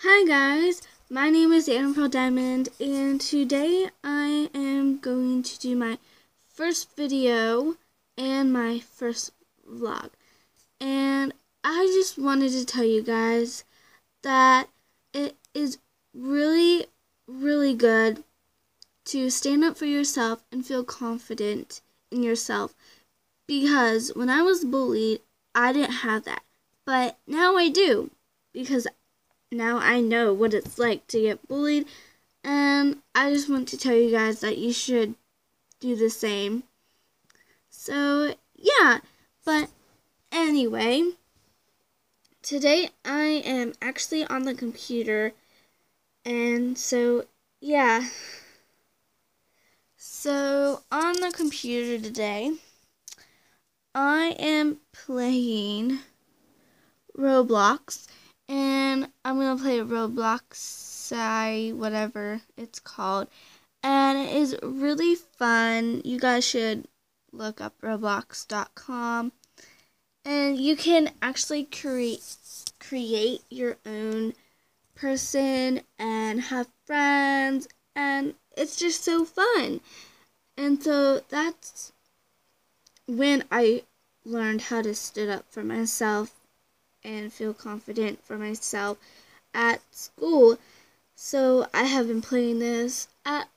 Hi guys, my name is Pearl Diamond and today I am going to do my first video and my first vlog. And I just wanted to tell you guys that it is really, really good to stand up for yourself and feel confident in yourself because when I was bullied, I didn't have that. But now I do because now I know what it's like to get bullied, and I just want to tell you guys that you should do the same. So, yeah, but anyway, today I am actually on the computer, and so, yeah. So, on the computer today, I am playing Roblox and I'm gonna play Roblox, I whatever it's called, and it is really fun. You guys should look up Roblox.com, and you can actually create create your own person and have friends, and it's just so fun. And so that's when I learned how to stand up for myself and feel confident for myself at school. So I have been playing this at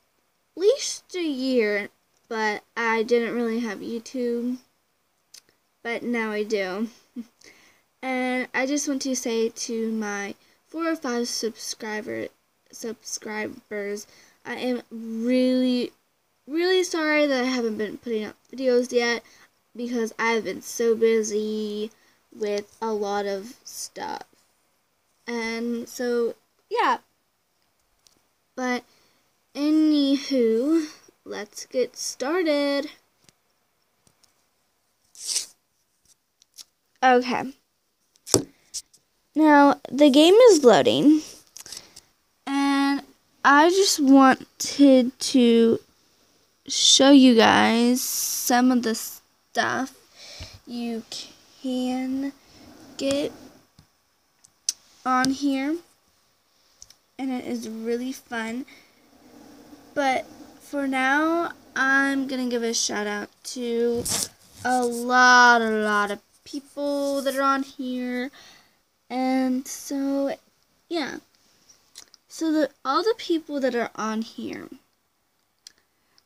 least a year, but I didn't really have YouTube. But now I do. and I just want to say to my four or five subscriber subscribers, I am really really sorry that I haven't been putting up videos yet because I've been so busy with a lot of stuff. And so, yeah. But, anywho, let's get started. Okay. Now, the game is loading. And I just wanted to show you guys some of the stuff you can can get on here. And it is really fun. But for now I'm gonna give a shout out to a lot a lot of people that are on here. And so yeah. So the all the people that are on here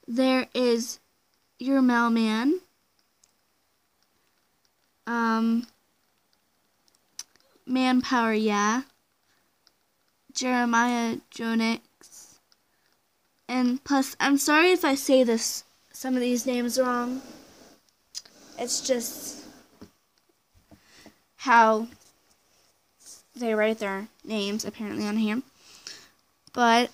there is your mailman um, Manpower, yeah. Jeremiah Jonix. And plus, I'm sorry if I say this, some of these names wrong. It's just how they write their names apparently on here. But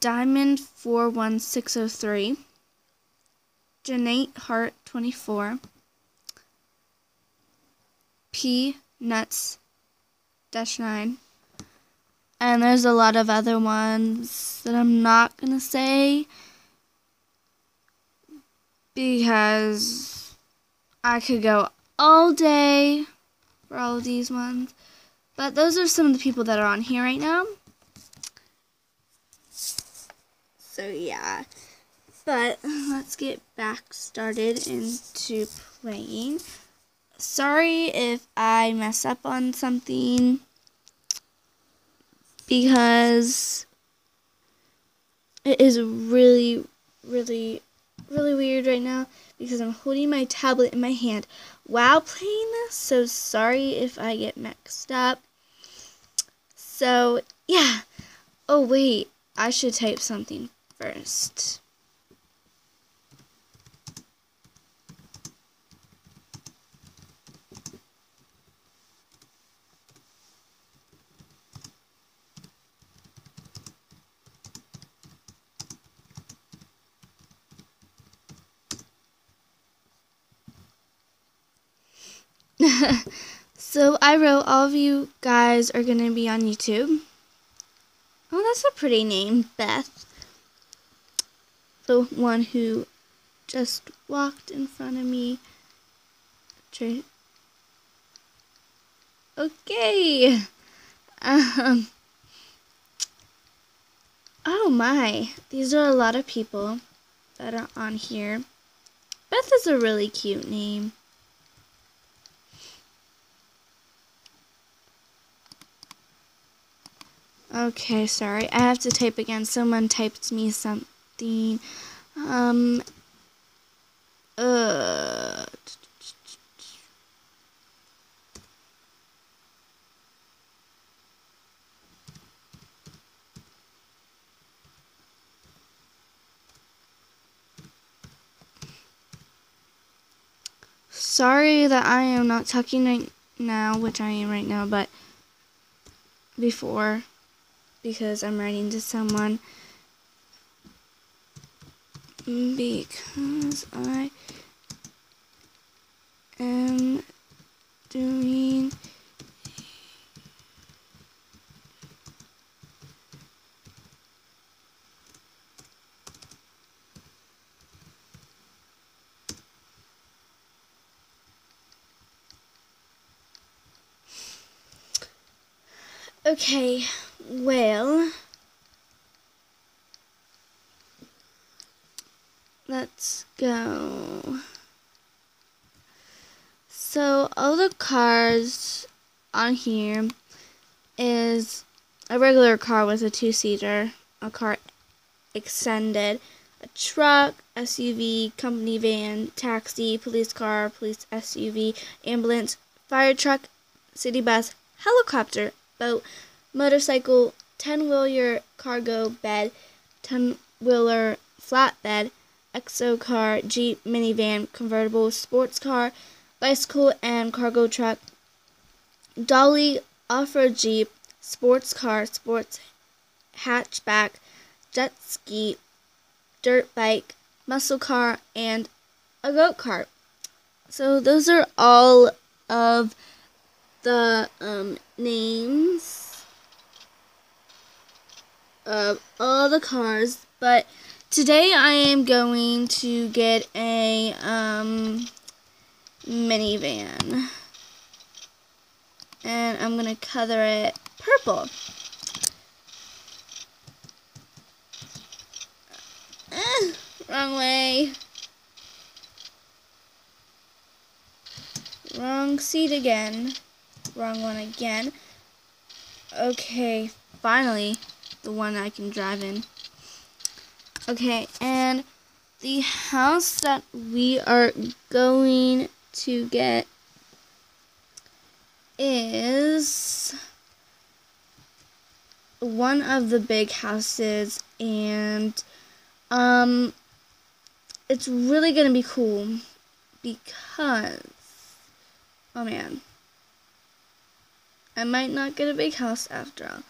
Diamond 41603 Janate Hart 24, P Nuts dash 9. And there's a lot of other ones that I'm not going to say because I could go all day for all of these ones. But those are some of the people that are on here right now. So yeah. But let's get back started into playing. Sorry if I mess up on something because it is really, really, really weird right now because I'm holding my tablet in my hand while playing this. So sorry if I get mixed up. So, yeah. Oh, wait. I should type something first. so I wrote all of you guys are going to be on YouTube. Oh, that's a pretty name, Beth. The one who just walked in front of me. Okay. Um. Oh my, these are a lot of people that are on here. Beth is a really cute name. Okay, sorry. I have to type again. Someone typed me something. Um. Uh. Sorry that I am not talking right now, which I am right now, but before because I'm writing to someone. Because I am doing Okay, well, let's go. So, all the cars on here is a regular car with a two-seater, a car extended, a truck, SUV, company van, taxi, police car, police SUV, ambulance, fire truck, city bus, helicopter, boat, motorcycle, 10 wheeler cargo bed, 10 wheeler flatbed, exo car, Jeep, minivan, convertible, sports car, bicycle, and cargo truck, dolly, off road Jeep, sports car, sports hatchback, jet ski, dirt bike, muscle car, and a goat cart. So those are all of the um, names of all the cars, but today I am going to get a um, minivan. And I'm going to color it purple. Wrong way. Wrong seat again. Wrong one again. Okay, finally, the one I can drive in. Okay, and the house that we are going to get is one of the big houses and um it's really going to be cool because oh man I might not get a big house after all.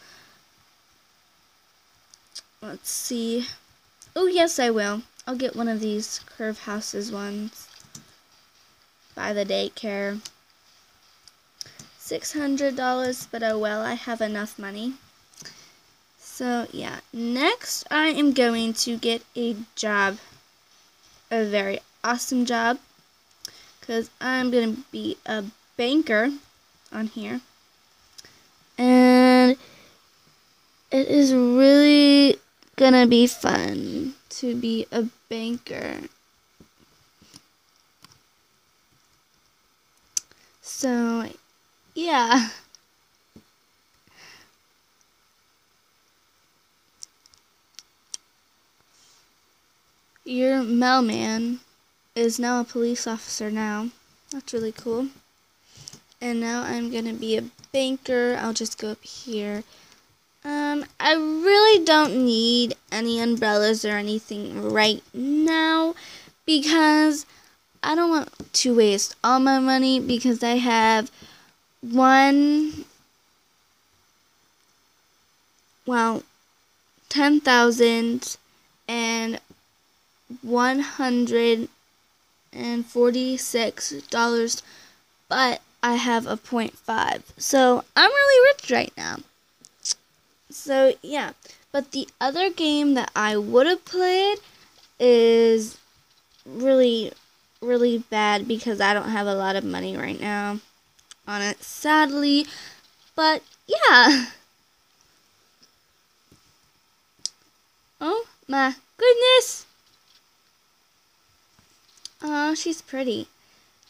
Let's see. Oh, yes, I will. I'll get one of these curve houses ones by the daycare. $600, but oh well, I have enough money. So, yeah. Next, I am going to get a job. A very awesome job. Because I'm going to be a banker on here and it is really gonna be fun to be a banker. So, yeah. Your mailman is now a police officer now. That's really cool. And now I'm going to be a banker. I'll just go up here. Um, I really don't need any umbrellas or anything right now because I don't want to waste all my money because I have one, well, ten thousand and one hundred and forty six dollars, but I have a 0.5. So I'm really rich right now. So yeah, but the other game that I would have played is really, really bad because I don't have a lot of money right now. on it, sadly. But yeah. Oh my goodness. Oh, she's pretty.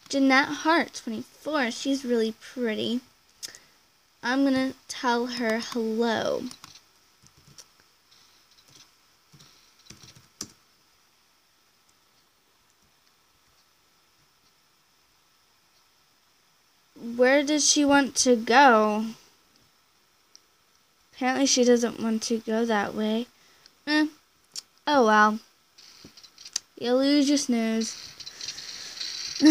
Jeanette Hart, 24. She's really pretty. I'm going to tell her hello. Where does she want to go? Apparently she doesn't want to go that way. Eh. Oh well. You lose your snooze.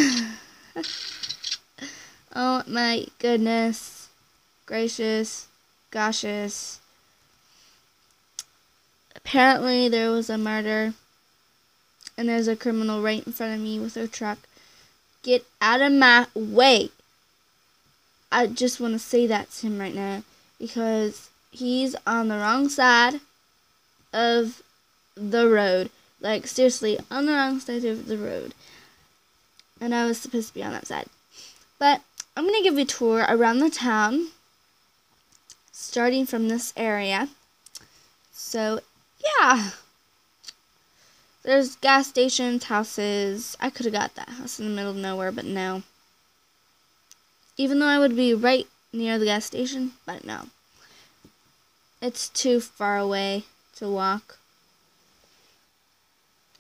oh my goodness. Gracious. Goshes. Apparently there was a murder. And there's a criminal right in front of me with a truck. Get out of my way. I just want to say that to him right now because he's on the wrong side of the road. Like, seriously, on the wrong side of the road. And I was supposed to be on that side. But I'm going to give you a tour around the town, starting from this area. So, yeah. There's gas stations, houses. I could have got that house in the middle of nowhere, but no. Even though I would be right near the gas station, but no. It's too far away to walk.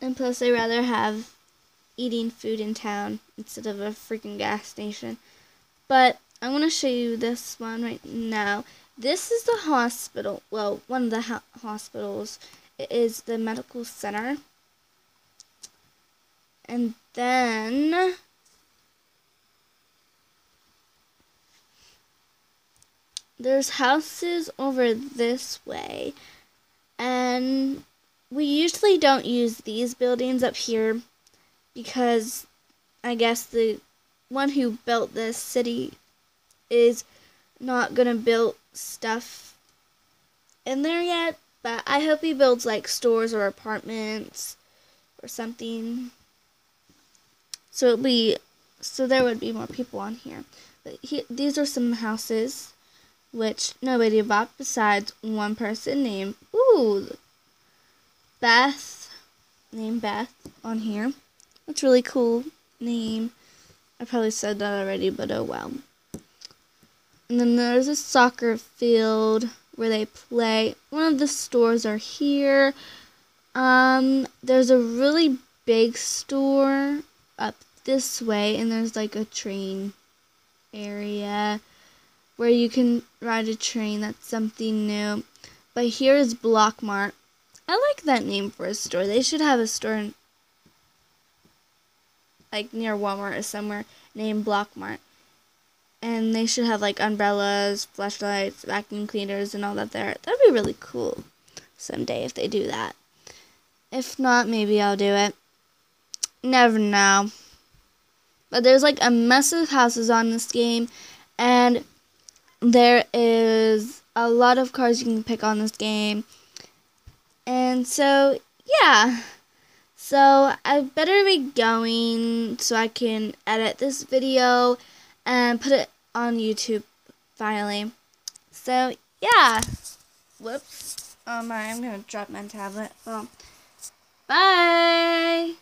And plus, I'd rather have eating food in town instead of a freaking gas station. But I want to show you this one right now. This is the hospital. Well, one of the ho hospitals. It is the medical center. And then there's houses over this way. And we usually don't use these buildings up here because I guess the one who built this city is not to build stuff in there yet. But I hope he builds like stores or apartments or something. So it'll be so there would be more people on here. But he, these are some houses which nobody bought besides one person named, ooh, Beth, named Beth on here. That's really cool name. I probably said that already, but oh well. And then there's a soccer field where they play. One of the stores are here. Um, there's a really big store up this way, and there's like a train area where you can ride a train. That's something new. But here is Blockmart. I like that name for a store. They should have a store in, like near Walmart or somewhere named Blockmart. And they should have like umbrellas, flashlights, vacuum cleaners, and all that there. That'd be really cool someday if they do that. If not, maybe I'll do it. Never know. But there's like a mess of houses on this game, and there is a lot of cars you can pick on this game. And so, yeah. So, I better be going so I can edit this video and put it on YouTube finally. So, yeah. Whoops. Um, oh my, I'm to drop my tablet. Well, bye.